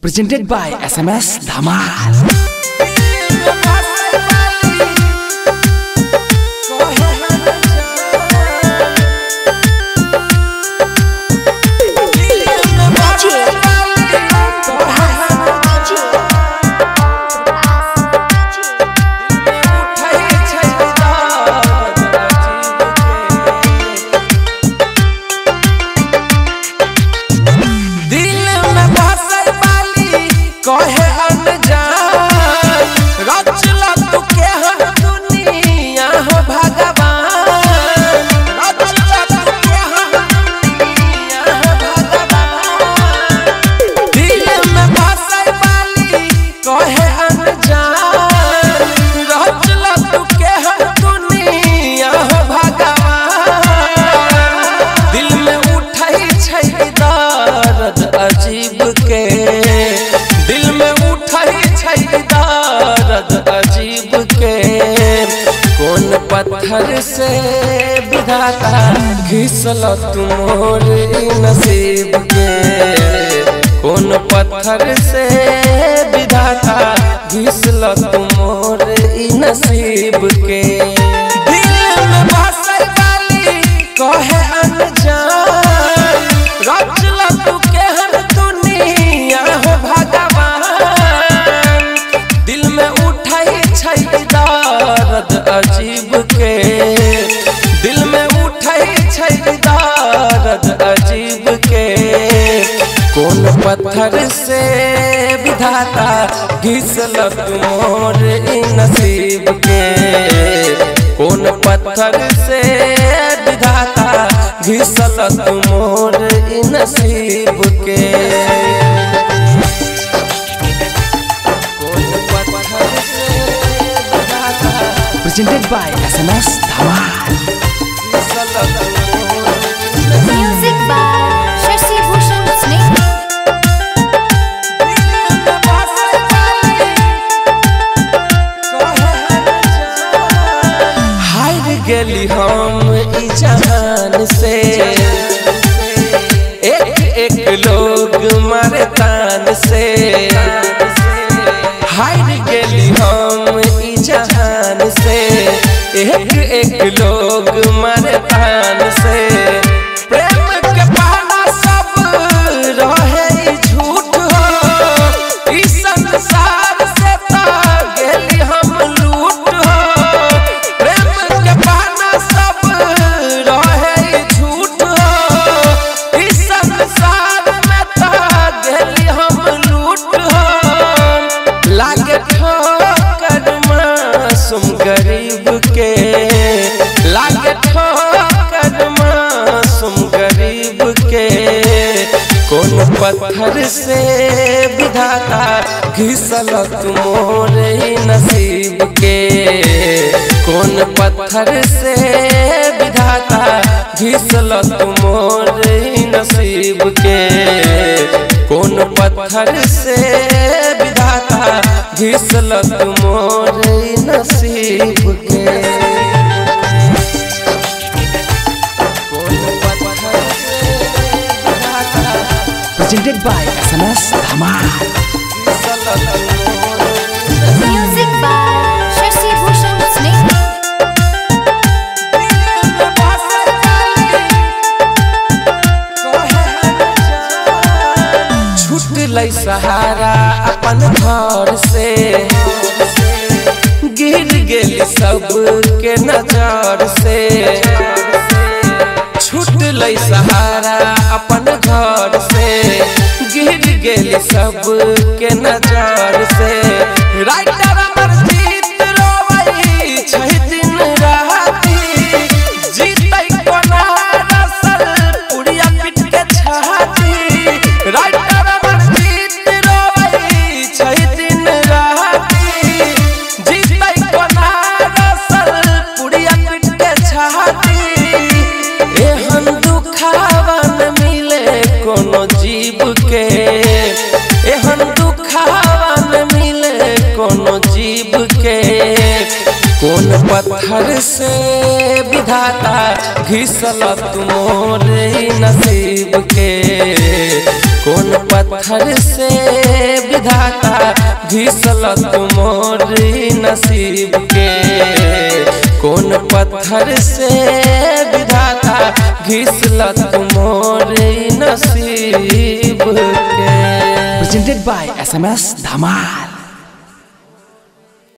Presented by SMS Dhamal. पत्थर से विधाता घिसल तुमोर नसीब के। कौन पत्थर से विधाता घिसल तुमोर नसीब के। पत्थर से विधाता घिसल तुमोर ई नसीब के कौन पत्थर से विधाता घिसल तुमोर ई नसीब के Presented by SMS Dhamal. गेली हम जहान से। एक एक लोग मारे तान से। मासूम गरीब के लागे ठोकर मासूम गरीब के। कौन पत्थर से विधाता घिसल तुमोर ई नसीब के। कौन पत्थर से विधाता घिसल तुमोर ई नसीब के। कौन पत्थर से विधाता घिसल मोरे नसीब के Presented by SMS Dhamal. छूटलै सहारा अपन घर से। गिर गेल सब के नज़र से। छूटलै सहारा अपन घर से। गिर गेल सब के नज़र से। राइटर कौन पत्थर से विधाता घिसल तुमोर नसीब के? कौन पत्थर से विधाता घिसल तुमोरी नसीब के? कौन पत्थर से विधाता घिसल तुमोरी नसीब के? Presented by SMS Dhamal.